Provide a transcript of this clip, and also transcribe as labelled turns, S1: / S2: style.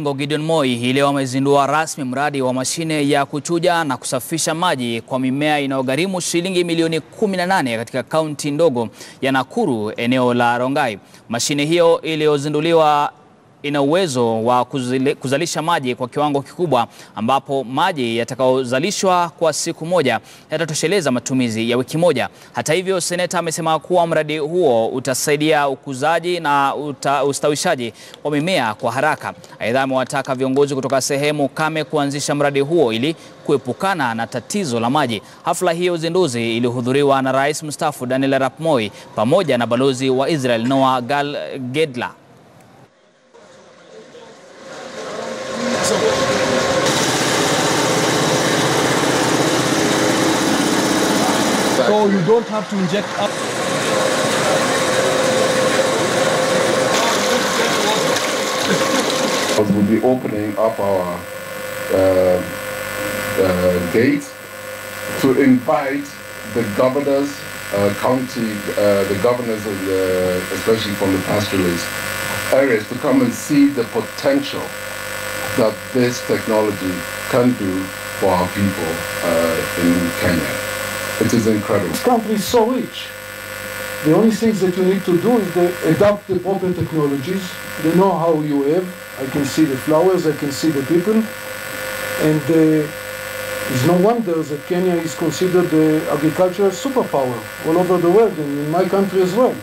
S1: Ngo Gideon Moi hii leo amezindua rasmi mradi wa mashine ya kuchuja na kusafisha maji kwa mimea inayogharimu shilingi milioni 18 katika kaunti ndogo ya Nakuru eneo la Rongai. Mashine hiyo iliyozinduliwa ina uwezo wa kuzile- kuzalisha maji kwa kiwango kikubwa ambapo maji yatakayozalishwa kwa siku moja yatatosheleza matumizi ya wiki moja. Hata hivyo, seneta amesema kuwa mradi huo utasaidia ukuzaji na uta, ustawishaji wa mimea kwa haraka. Aidha, amewataka viongozi kutoka sehemu kame kuanzisha mradi huo ili kuepukana na tatizo la maji. Hafla hiyo uzinduzi ilihudhuriwa na Rais mstaafu Daniel Arap Moi pamoja na balozi wa Israel Noah Gal Gedla.
S2: So you don't have to inject up.
S3: We'll be opening up our uh, uh, gate to invite the governors, uh, county, uh, the governors, of the, especially from the pastoralist areas, to come and see the potential that this technology can do for our people uh, in Kenya. It is incredible.
S4: This country is so rich. The only things that you need to do is to adopt the proper technologies. They know how you have. I can see the flowers, I can see the people. And uh, it's no wonder that Kenya is considered the agricultural superpower all over the world and in my country as well.